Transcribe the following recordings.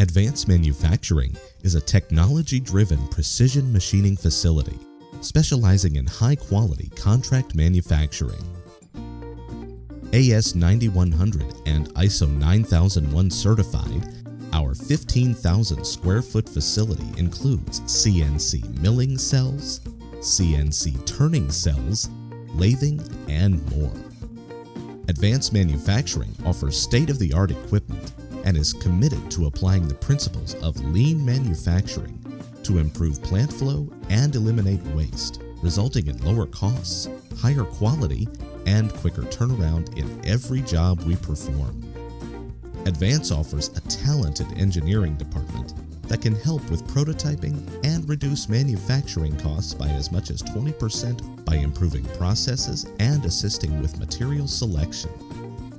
Advance Manufacturing is a technology-driven precision machining facility specializing in high-quality contract manufacturing. AS 9100 and ISO 9001 certified, our 15,000 square foot facility includes CNC milling cells, CNC turning cells, lathing, and more. Advance Manufacturing offers state-of-the-art equipment and is committed to applying the principles of lean manufacturing to improve plant flow and eliminate waste, resulting in lower costs, higher quality, and quicker turnaround in every job we perform. Advance offers a talented engineering department that can help with prototyping and reduce manufacturing costs by as much as 20% by improving processes and assisting with material selection.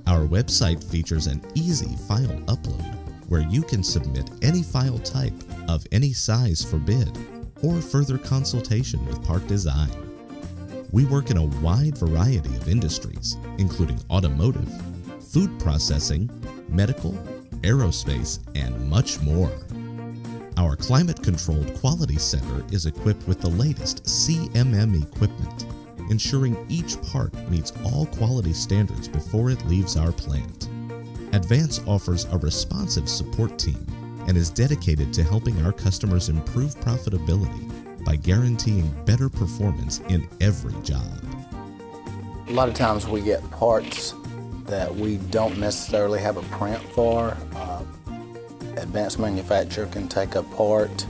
Our website features an easy file upload where you can submit any file type of any size for bid or further consultation with part design. We work in a wide variety of industries, including automotive, food processing, medical, aerospace, and much more. Our climate controlled quality center is equipped with the latest CMM equipment ensuring each part meets all quality standards before it leaves our plant. Advance offers a responsive support team and is dedicated to helping our customers improve profitability by guaranteeing better performance in every job. A lot of times we get parts that we don't necessarily have a print for. Uh, advanced manufacturer can take a part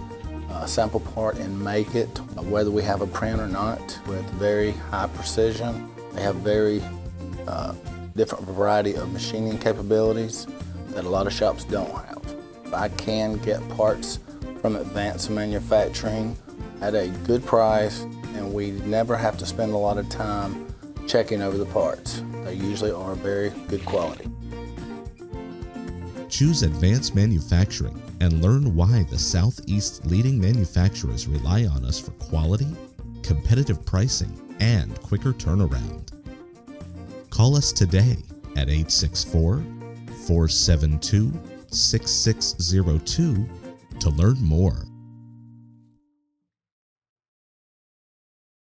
a sample part and make it, whether we have a print or not, with very high precision. They have very uh, different variety of machining capabilities that a lot of shops don't have. I can get parts from advanced manufacturing at a good price and we never have to spend a lot of time checking over the parts. They usually are very good quality. Choose advanced manufacturing and learn why the Southeast's leading manufacturers rely on us for quality, competitive pricing, and quicker turnaround. Call us today at 864 472 6602 to learn more.